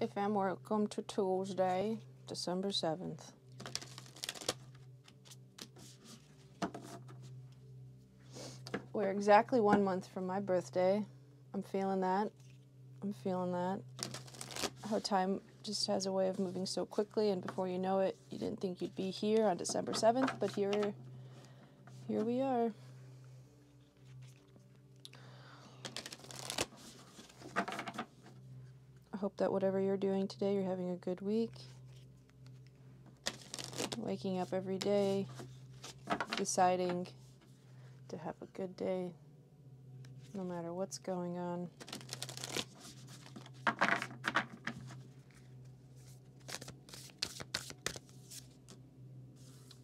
Hey fam, welcome to Tools Day, December 7th. We're exactly one month from my birthday. I'm feeling that. I'm feeling that. How time just has a way of moving so quickly, and before you know it, you didn't think you'd be here on December 7th, but here, here we are. Hope that whatever you're doing today, you're having a good week. Waking up every day, deciding to have a good day, no matter what's going on.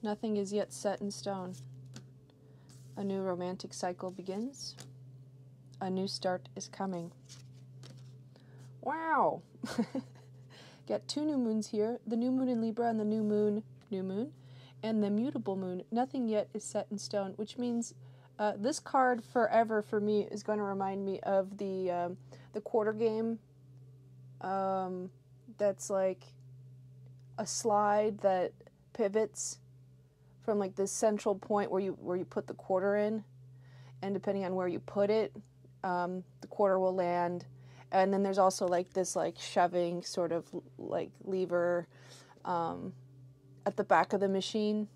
Nothing is yet set in stone. A new romantic cycle begins. A new start is coming. Wow! Got two new moons here the new moon in Libra and the new moon, new moon, and the mutable moon. Nothing yet is set in stone, which means uh, this card forever for me is going to remind me of the um, the quarter game. Um, that's like a slide that pivots from like this central point where you where you put the quarter in, and depending on where you put it, um, the quarter will land. And then there's also like this like shoving sort of like lever um, at the back of the machine.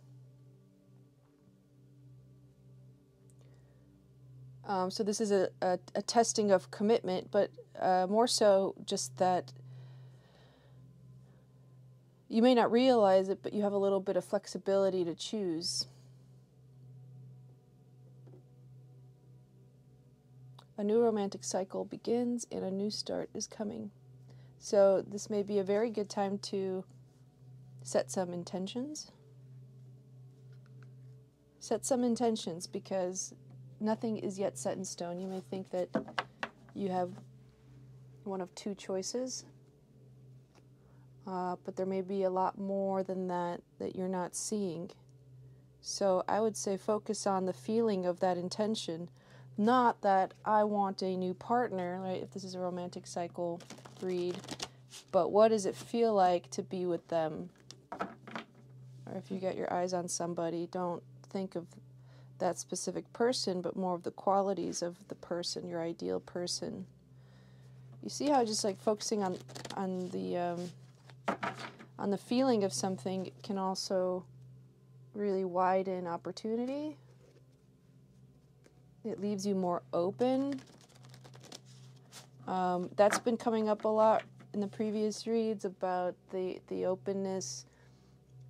Um, so this is a, a, a, testing of commitment, but uh, more so just that you may not realize it, but you have a little bit of flexibility to choose. A new romantic cycle begins and a new start is coming. So, this may be a very good time to set some intentions. Set some intentions because nothing is yet set in stone. You may think that you have one of two choices uh, but there may be a lot more than that that you're not seeing. So I would say focus on the feeling of that intention, not that I want a new partner, right? If this is a romantic cycle read, but what does it feel like to be with them? Or if you get your eyes on somebody, don't think of that specific person, but more of the qualities of the person, your ideal person. You see how just like focusing on on the um, on the feeling of something can also really widen opportunity. It leaves you more open. Um, that's been coming up a lot in the previous reads about the, the openness,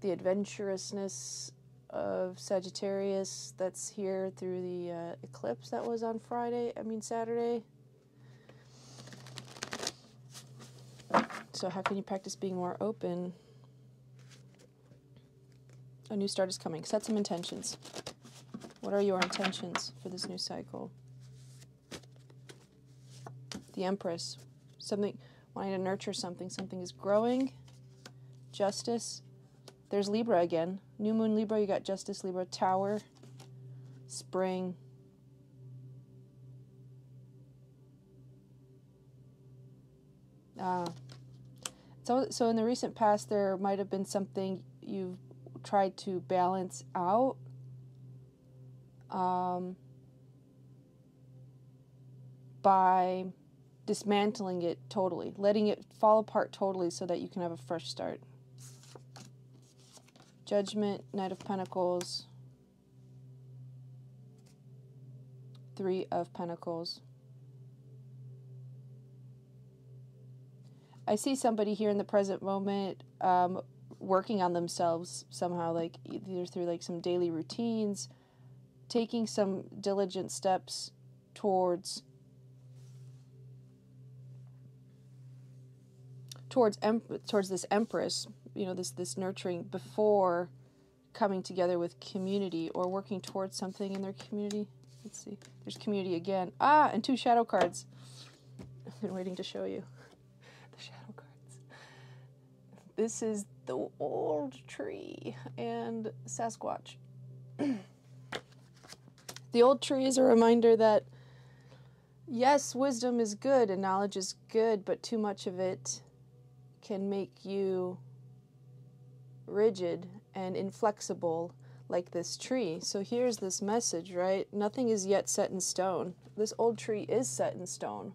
the adventurousness of Sagittarius that's here through the uh, eclipse that was on Friday, I mean Saturday. So, how can you practice being more open? A new start is coming. Set some intentions. What are your intentions for this new cycle? The Empress. Something, wanting to nurture something. Something is growing. Justice. There's Libra again. New Moon Libra, you got Justice Libra. Tower. Spring. Uh, so, so in the recent past, there might have been something you've tried to balance out. Um, by dismantling it totally, letting it fall apart totally so that you can have a fresh start. Judgment, Knight of Pentacles, Three of Pentacles. I see somebody here in the present moment um, working on themselves somehow, like either through like some daily routines, taking some diligent steps towards towards em- towards this empress, you know, this this nurturing before coming together with community or working towards something in their community. Let's see. There's community again. Ah, and two shadow cards. I've been waiting to show you. The shadow cards. This is the old tree and Sasquatch. the old tree is a reminder that yes, wisdom is good and knowledge is good, but too much of it can make you rigid and inflexible like this tree. So here's this message, right? Nothing is yet set in stone. This old tree is set in stone.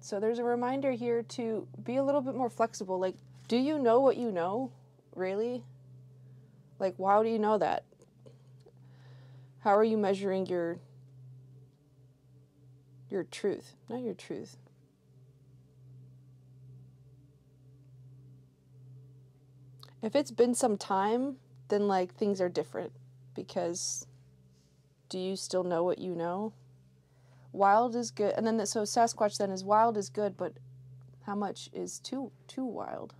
So there's a reminder here to be a little bit more flexible. Like, do you know what you know? Really? Like, why do you know that? How are you measuring your your truth? Not your truth. If it's been some time, then like things are different because do you still know what you know? Wild is good, and then the, so Sasquatch then is wild is good, but how much is too too wild?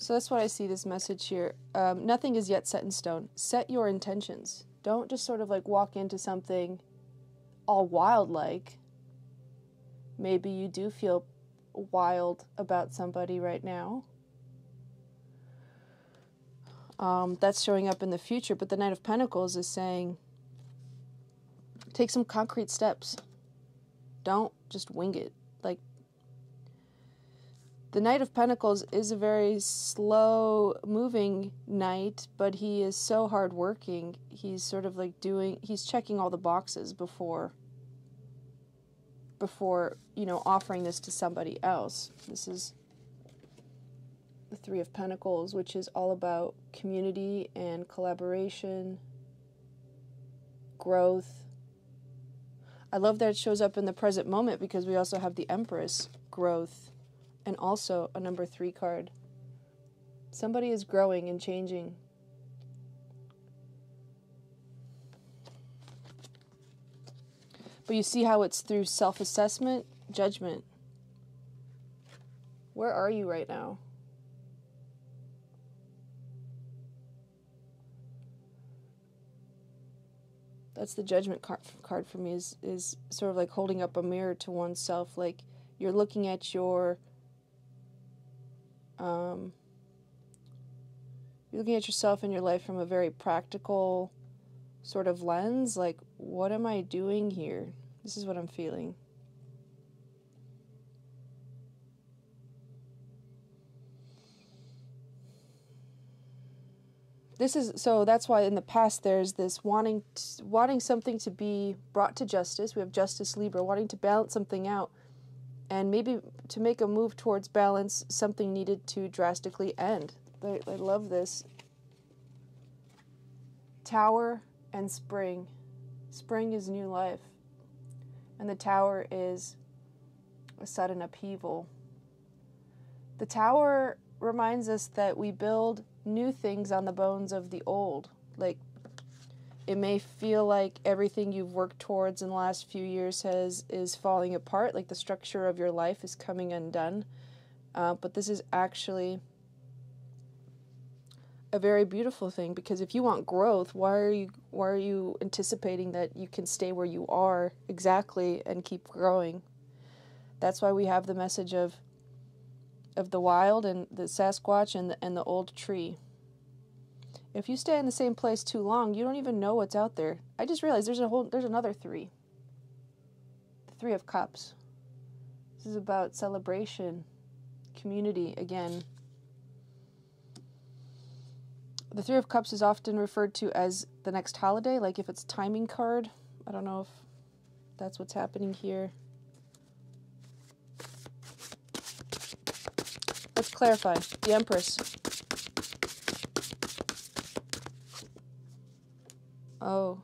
So that's what I see this message here. Um, nothing is yet set in stone. Set your intentions. Don't just sort of like walk into something all wild like. Maybe you do feel wild about somebody right now. Um, that's showing up in the future, but the Knight of Pentacles is saying take some concrete steps. Don't just wing it. The Knight of Pentacles is a very slow moving knight, but he is so hardworking. He's sort of like doing, he's checking all the boxes before before, you know, offering this to somebody else. This is the Three of Pentacles, which is all about community and collaboration, growth. I love that it shows up in the present moment because we also have the Empress, growth, and also a number three card. Somebody is growing and changing. But you see how it's through self assessment, judgment. Where are you right now? That's the judgment card, card for me is is sort of like holding up a mirror to oneself like you're looking at your um, you're looking at yourself and your life from a very practical sort of lens like what am i doing here this is what I'm feeling. This is so that's why in the past there's this wanting wanting something to be brought to justice. We have justice Libra wanting to balance something out and maybe to make a move towards balance something needed to drastically end. I, I love this. Tower and spring. Spring is new life and the tower is a sudden upheaval. The tower reminds us that we build new things on the bones of the old. Like, it may feel like everything you've worked towards in the last few years has is falling apart, like the structure of your life is coming undone. Uh, but this is actually a very beautiful thing because if you want growth, why are you why are you anticipating that you can stay where you are exactly and keep growing? That's why we have the message of of the wild and the Sasquatch and the, and the old tree. If you stay in the same place too long, you don't even know what's out there. I just realized there's a whole there's another 3. The 3 of cups. This is about celebration, community again. The Three of Cups is often referred to as the next holiday, like if it's timing card. I don't know if that's what's happening here. Let's clarify. The Empress. Oh.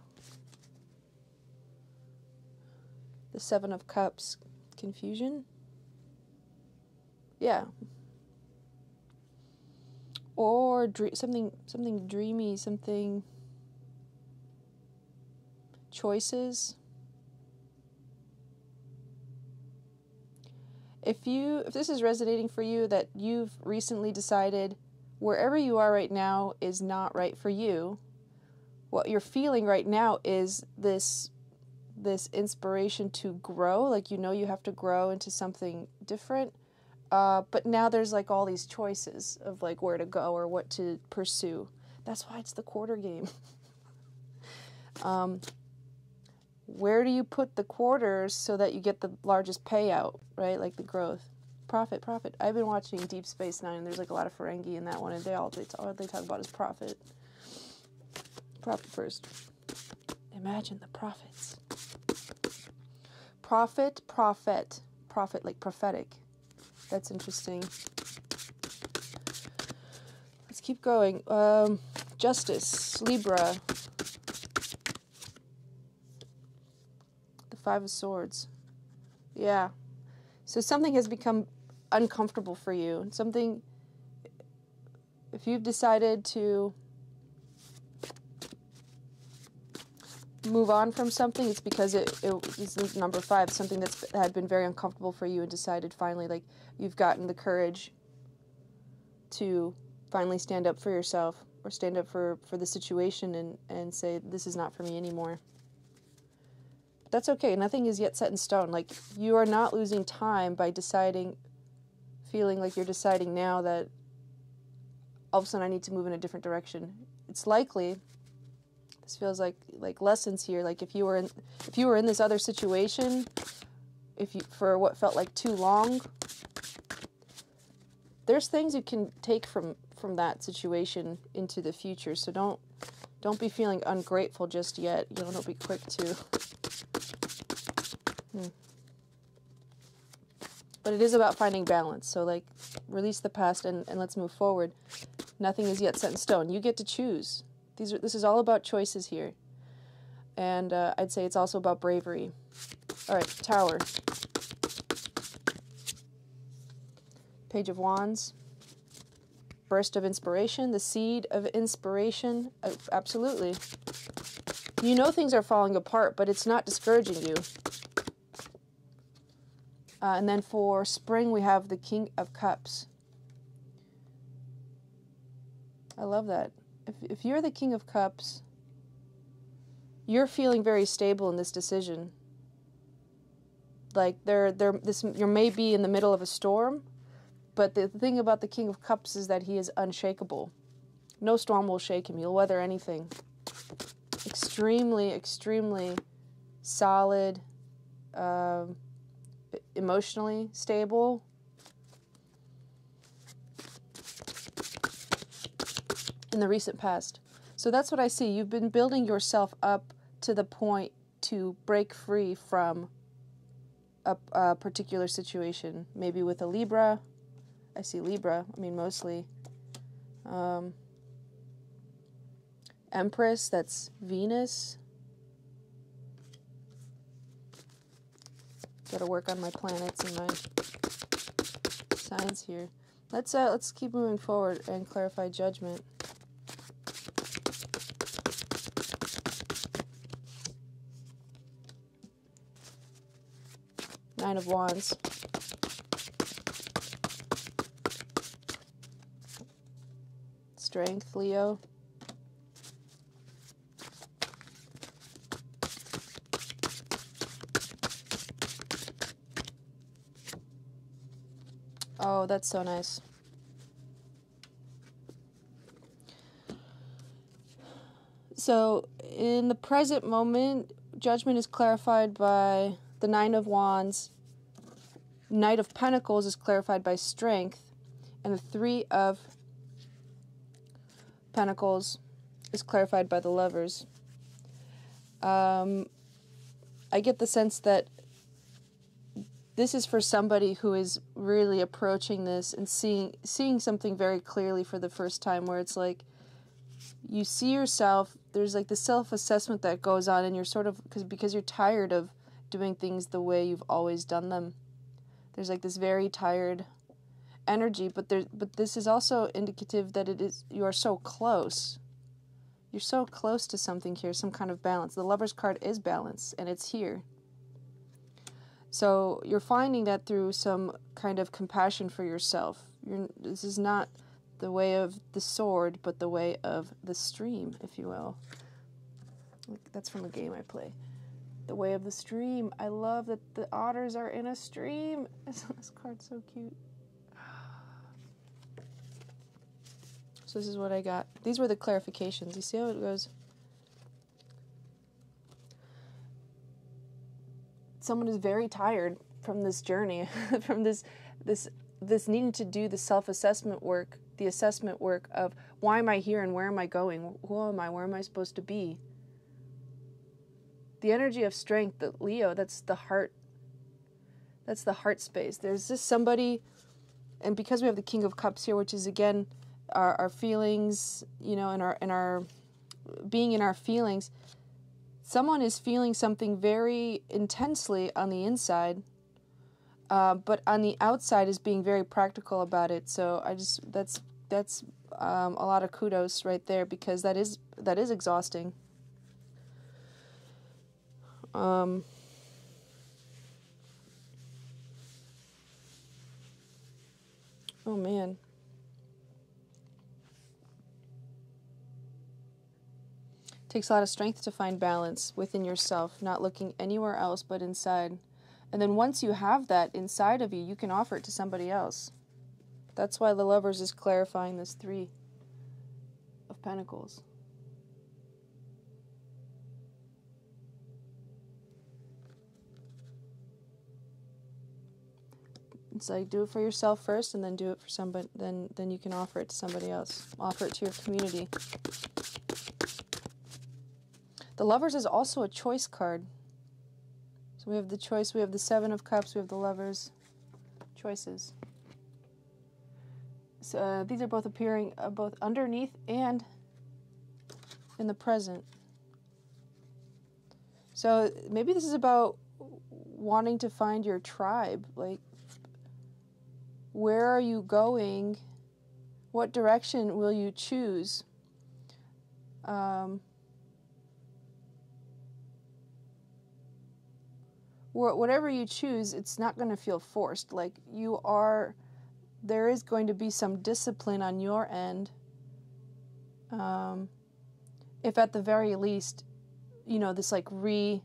The Seven of Cups. Confusion? Yeah, or something something dreamy, something choices. If you if this is resonating for you that you've recently decided wherever you are right now is not right for you, what you're feeling right now is this this inspiration to grow, like you know you have to grow into something different uh, but now there's like all these choices of like where to go or what to pursue. That's why it's the quarter game. um, where do you put the quarters so that you get the largest payout, right? Like the growth. Profit, profit. I've been watching Deep Space Nine, and there's like a lot of Ferengi in that one, and they all they all they talk about is profit. Profit first. Imagine the prophets. Prophet, prophet. Prophet, like prophetic. That's interesting. Let's keep going. Um, justice, Libra. The Five of Swords. Yeah. So something has become uncomfortable for you. Something, if you've decided to move on from something, it's because it, it is number five, something that's had been very uncomfortable for you and decided finally, like, you've gotten the courage to finally stand up for yourself or stand up for, for the situation and, and say, this is not for me anymore. That's okay. Nothing is yet set in stone. Like, you are not losing time by deciding, feeling like you're deciding now that all of a sudden I need to move in a different direction. It's likely this feels like like lessons here. Like if you were in if you were in this other situation, if you for what felt like too long, there's things you can take from from that situation into the future. So don't don't be feeling ungrateful just yet. You know, don't be quick to. Hmm. But it is about finding balance. So like release the past and, and let's move forward. Nothing is yet set in stone. You get to choose. These are, this is all about choices here. And uh, I'd say it's also about bravery. All right, Tower. Page of Wands. Burst of inspiration, the seed of inspiration. Uh, absolutely. You know things are falling apart, but it's not discouraging you. Uh, and then for spring, we have the King of Cups. I love that if, if you're the King of Cups, you're feeling very stable in this decision. Like there, there, this you may be in the middle of a storm, but the thing about the King of Cups is that he is unshakable. No storm will shake him. He'll weather anything. Extremely, extremely solid, um, emotionally stable, in the recent past. So that's what I see. You've been building yourself up to the point to break free from a, a particular situation. Maybe with a Libra. I see Libra, I mean, mostly. Um, Empress, that's Venus. Got to work on my planets and my signs here. Let's uh, let's keep moving forward and clarify judgment. Nine of Wands. Strength, Leo. Oh, that's so nice. So, in the present moment, judgment is clarified by the Nine of Wands, Knight of Pentacles is clarified by strength, and the Three of Pentacles is clarified by the Lovers. Um, I get the sense that this is for somebody who is really approaching this and seeing seeing something very clearly for the first time where it's like you see yourself there's like the self-assessment that goes on and you're sort of because because you're tired of doing things the way you've always done them there's like this very tired energy but there but this is also indicative that it is you are so close. You're so close to something here some kind of balance. The lover's card is balance and it's here. So you're finding that through some kind of compassion for yourself. You're, this is not the way of the sword but the way of the stream if you will. That's from a game i play the way of the stream. I love that the otters are in a stream. this card's so cute. So this is what I got. These were the clarifications. You see how it goes? someone is very tired from this journey, from this this this needing to do the self-assessment work, the assessment work of why am I here and where am I going? Who am I? Where am I supposed to be? The energy of strength, the Leo, that's the heart. That's the heart space. There's just somebody and because we have the King of Cups here, which is again our, our feelings, you know, and our and our being in our feelings, someone is feeling something very intensely on the inside, uh, but on the outside is being very practical about it. So I just that's that's um, a lot of kudos right there because that is that is exhausting. Um, oh man. takes a lot of strength to find balance within yourself, not looking anywhere else but inside. And then once you have that inside of you, you can offer it to somebody else. That's why the lovers is clarifying this three of pentacles. It's like do it for yourself first and then do it for somebody then then you can offer it to somebody else. Offer it to your community. The Lovers is also a choice card. So we have the choice, we have the Seven of Cups, we have the Lovers. Choices. So, uh, these are both appearing uh, both underneath and in the present. So maybe this is about wanting to find your tribe. Like, where are you going? What direction will you choose? Um, whatever you choose, it's not going to feel forced. Like you are, there is going to be some discipline on your end. Um, if at the very least, you know, this like re,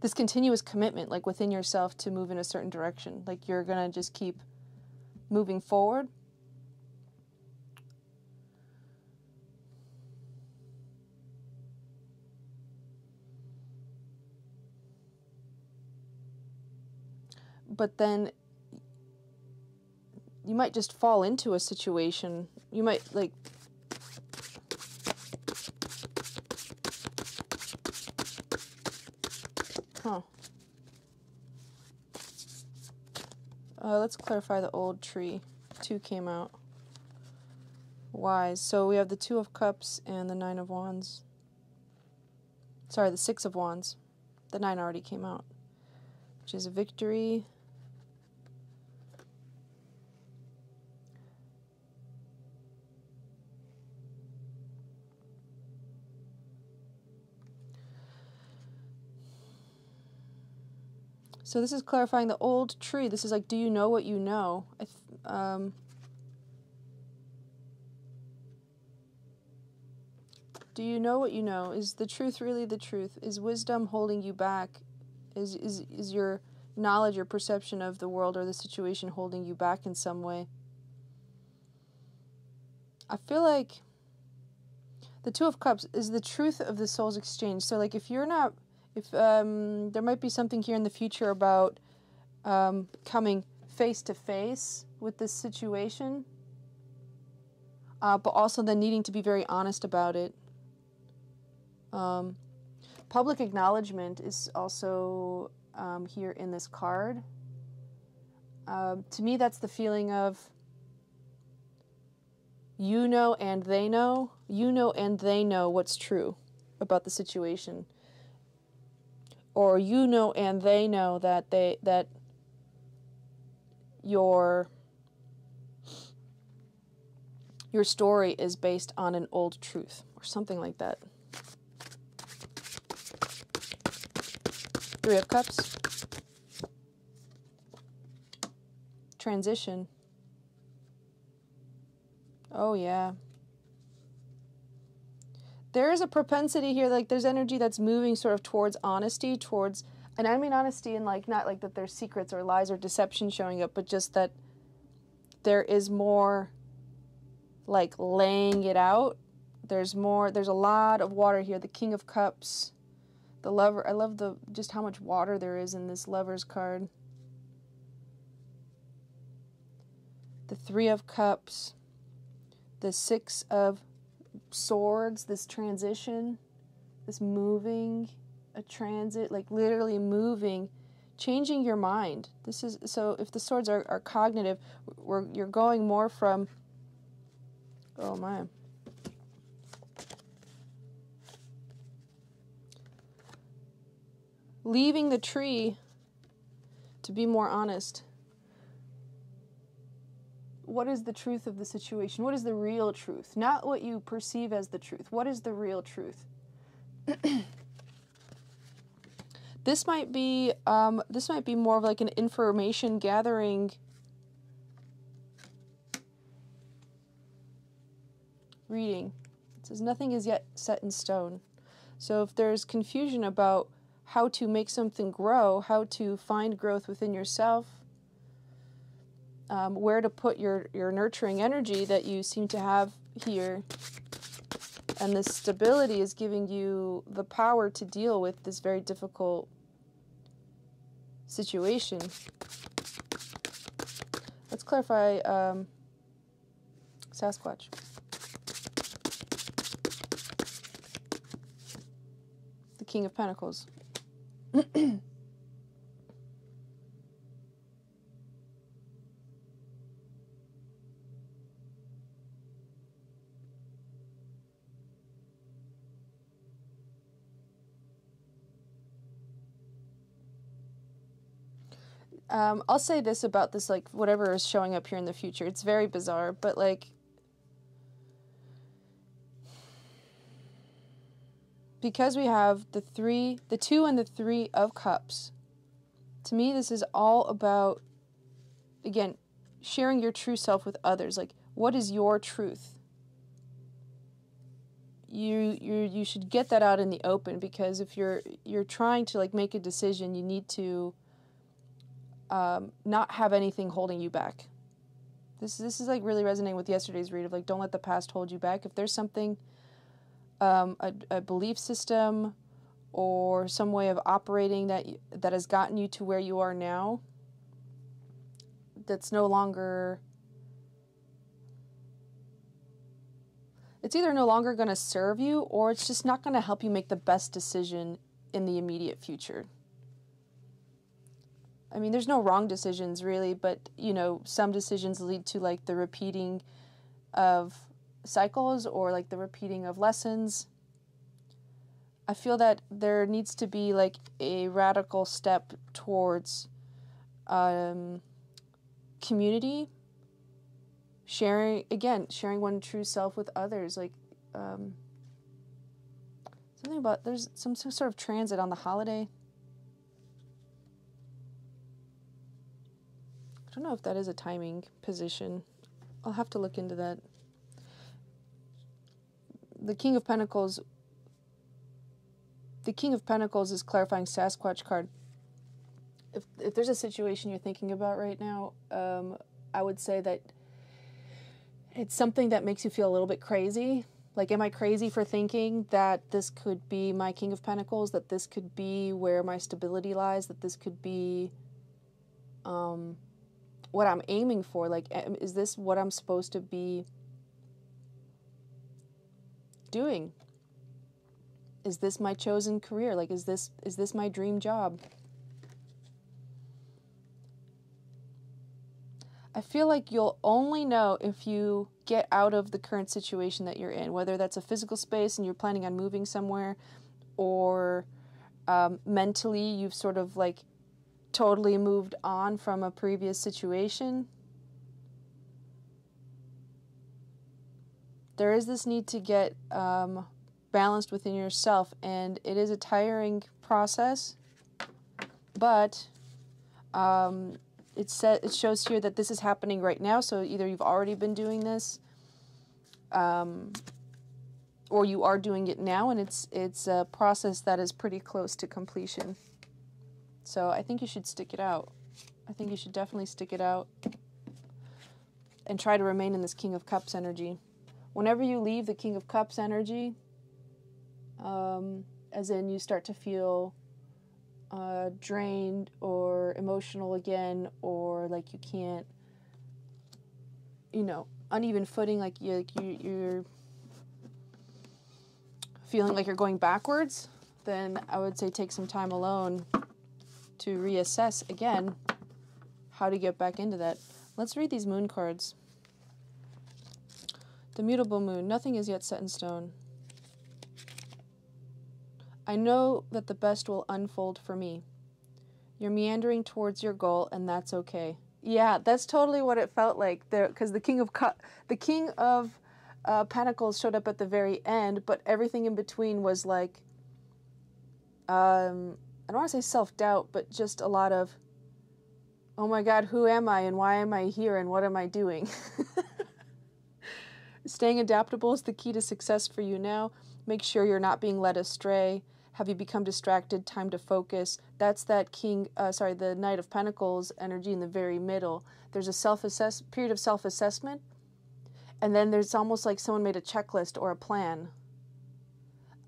this continuous commitment, like within yourself to move in a certain direction. Like you're going to just keep moving forward but then you might just fall into a situation. You might like Huh. Uh, let's clarify the old tree. Two came out. Wise. So we have the Two of Cups and the Nine of Wands. Sorry, the Six of Wands. The Nine already came out. Which is a victory. So this is clarifying the old tree. This is like, do you know what you know? Um, do you know what you know? Is the truth really the truth? Is wisdom holding you back? Is, is, is your knowledge or perception of the world or the situation holding you back in some way? I feel like the Two of Cups is the truth of the soul's exchange. So, like, if you're not if um, there might be something here in the future about um, coming face to face with this situation, uh, but also then needing to be very honest about it. Um, public acknowledgement is also um, here in this card. Uh, to me, that's the feeling of you know and they know, you know and they know what's true about the situation or you know and they know that they that your your story is based on an old truth or something like that. Three of Cups. Transition. Oh, yeah there is a propensity here, like there's energy that's moving sort of towards honesty, towards, and I mean honesty and like not like that there's secrets or lies or deception showing up, but just that there is more like laying it out. There's more, there's a lot of water here. The King of Cups, The lover, I love the just how much water there is in this lover's card. The Three of Cups, the Six of Swords, this transition, this moving, a transit, like literally moving, changing your mind. This is so if the swords are, are cognitive, we're, you're going more from, oh my. Leaving the tree to be more honest. What is the truth of the situation? What is the real truth? Not what you perceive as the truth. What is the real truth? this might be um, this might be more of like an information gathering reading. It says nothing is yet set in stone. So if there's confusion about how to make something grow, how to find growth within yourself, um, where to put your, your nurturing energy that you seem to have here, and this stability is giving you the power to deal with this very difficult situation. Let's clarify um, Sasquatch. The King of Pentacles. Um, I'll say this about this, like whatever is showing up here in the future. It's very bizarre, but like because we have the three, the two and the three of cups. To me, this is all about again sharing your true self with others. Like, what is your truth? You you you should get that out in the open because if you're you're trying to like make a decision, you need to um, not have anything holding you back. This this is like really resonating with yesterday's read of like don't let the past hold you back. If there's something, um, a, a belief system, or some way of operating that that has gotten you to where you are now, that's no longer. It's either no longer going to serve you or it's just not going to help you make the best decision in the immediate future. I mean, there's no wrong decisions really, but you know, some decisions lead to like the repeating of cycles or like the repeating of lessons. I feel that there needs to be like a radical step towards um, community, sharing again, sharing one true self with others. Like um, something about there's some, some sort of transit on the holiday. Don't know if that is a timing position. I'll have to look into that. The King of Pentacles. The King of Pentacles is clarifying Sasquatch card. If if there's a situation you're thinking about right now, um, I would say that it's something that makes you feel a little bit crazy. Like, am I crazy for thinking that this could be my King of Pentacles? That this could be where my stability lies? That this could be um, what I'm aiming for. Like, is this what I'm supposed to be doing? Is this my chosen career? Like, is this is this my dream job? I feel like you'll only know if you get out of the current situation that you're in, whether that's a physical space and you're planning on moving somewhere, or um, mentally you've sort of like totally moved on from a previous situation. There is this need to get um, balanced within yourself, and it is a tiring process, but um, it, set, it shows here that this is happening right now, so either you've already been doing this. Um, or you are doing it now, and it's it's a process that is pretty close to completion. So I think you should stick it out. I think you should definitely stick it out and try to remain in this King of Cups energy. Whenever you leave the King of Cups energy, um, as in you start to feel uh, drained or emotional again, or like you can't, you know, uneven footing, like you, like you you're feeling like you're going backwards, then I would say take some time alone to reassess again how to get back into that. Let's read these moon cards. The mutable moon, nothing is yet set in stone. I know that the best will unfold for me. You're meandering towards your goal, and that's okay. Yeah, that's totally what it felt like there, because the king of Cu- the king of uh, Pentacles showed up at the very end, but everything in between was like, um, I don't want to say self doubt, but just a lot of, oh my God, who am I, and why am I here, and what am I doing? Staying adaptable is the key to success for you now. Make sure you're not being led astray. Have you become distracted? Time to focus. That's that king, uh, sorry, the Knight of Pentacles energy in the very middle. There's a self assess period of self assessment, and then there's almost like someone made a checklist or a plan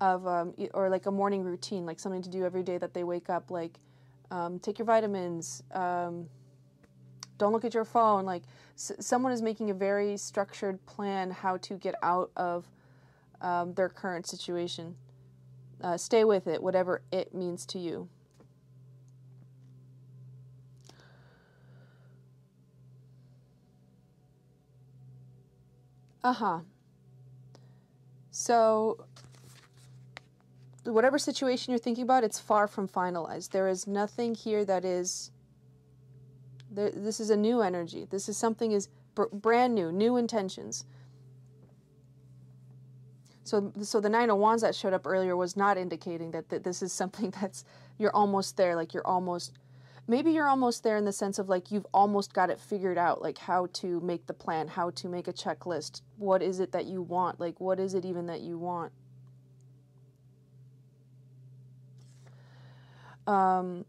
of, um, or like a morning routine, like something to do every day that they wake up, like um, take your vitamins. Um, don't look at your phone. Like someone is making a very structured plan how to get out of um, their current situation. Uh, stay with it, whatever it means to you. Uh huh. So, whatever situation you're thinking about, it's far from finalized. There is nothing here that is there, this is a new energy. This is something is br brand new, new intentions. So, so the nine of wands that showed up earlier was not indicating that, that this is something that's you're almost there. Like you're almost, maybe you're almost there in the sense of like you've almost got it figured out, like how to make the plan, how to make a checklist. What is it that you want? Like what is it even that you want? Um,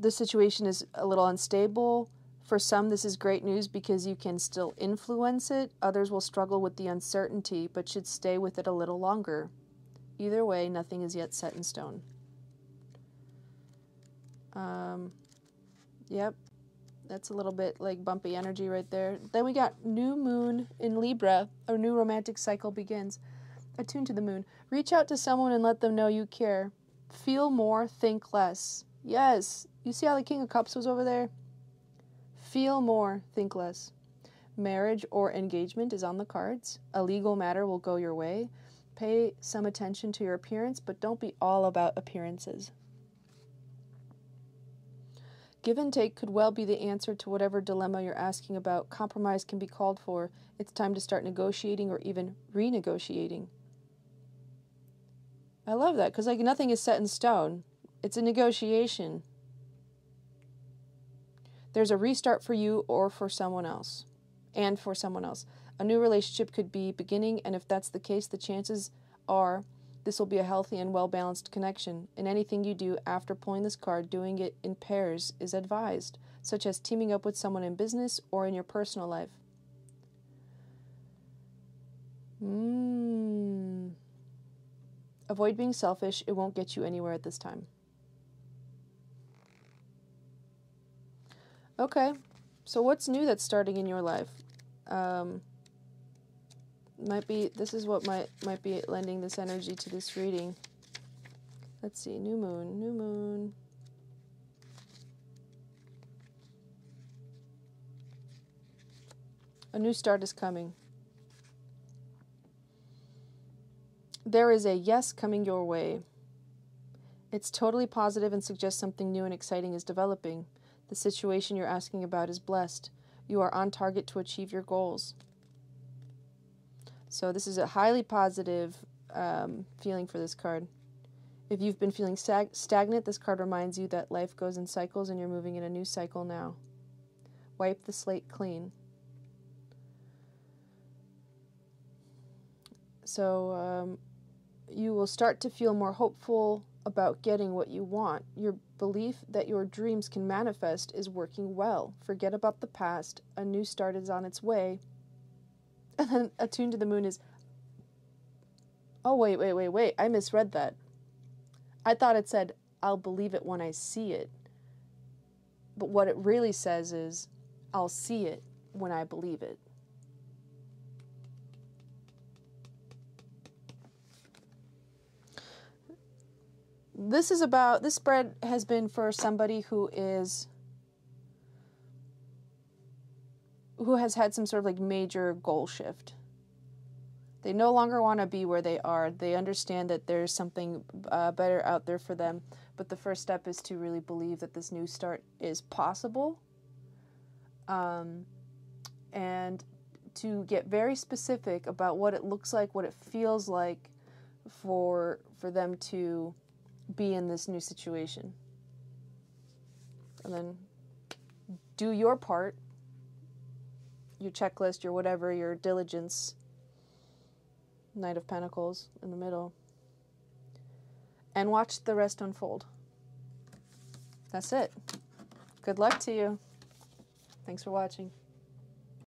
the situation is a little unstable. For some, this is great news because you can still influence it. Others will struggle with the uncertainty but should stay with it a little longer. Either way, nothing is yet set in stone. Um, yep, that's a little bit like bumpy energy right there. Then we got new moon in Libra, a new romantic cycle begins. Attune to the moon. Reach out to someone and let them know you care. Feel more, think less. Yes, you see how the King of Cups was over there? Feel more, think less. Marriage or engagement is on the cards. A legal matter will go your way. Pay some attention to your appearance, but don't be all about appearances. Give and take could well be the answer to whatever dilemma you're asking about. Compromise can be called for. It's time to start negotiating or even renegotiating. I love that because like nothing is set in stone. It's a negotiation. There's a restart for you or for someone else, and for someone else. A new relationship could be beginning, and if that's the case, the chances are this will be a healthy and well balanced connection. In anything you do after pulling this card, doing it in pairs is advised, such as teaming up with someone in business or in your personal life. Mm. Avoid being selfish, it won't get you anywhere at this time. Okay, so what's new that's starting in your life? Um, might be this is what might might be lending this energy to this reading. Let's see, new moon, new moon. A new start is coming. There is a yes coming your way. It's totally positive and suggests something new and exciting is developing. The situation you're asking about is blessed. You are on target to achieve your goals. So, this is a highly positive um, feeling for this card. If you've been feeling stag- stagnant, this card reminds you that life goes in cycles and you're moving in a new cycle now. Wipe the slate clean. So, um, you will start to feel more hopeful about getting what you want. Your belief that your dreams can manifest is working well. Forget about the past. A new start is on its way. And then attuned to the moon is Oh, wait, wait, wait, wait. I misread that. I thought it said, I'll believe it when I see it. But what it really says is, I'll see it when I believe it. This is about, this spread has been for somebody who is, who has had some sort of like major goal shift. They no longer want to be where they are. They understand that there's something uh, better out there for them. But the first step is to really believe that this new start is possible. Um, and to get very specific about what it looks like, what it feels like for for them to be in this new situation. And then do your part, your checklist, your whatever, your diligence Knight of Pentacles in the middle. And watch the rest unfold. That's it. Good luck to you. Thanks for watching.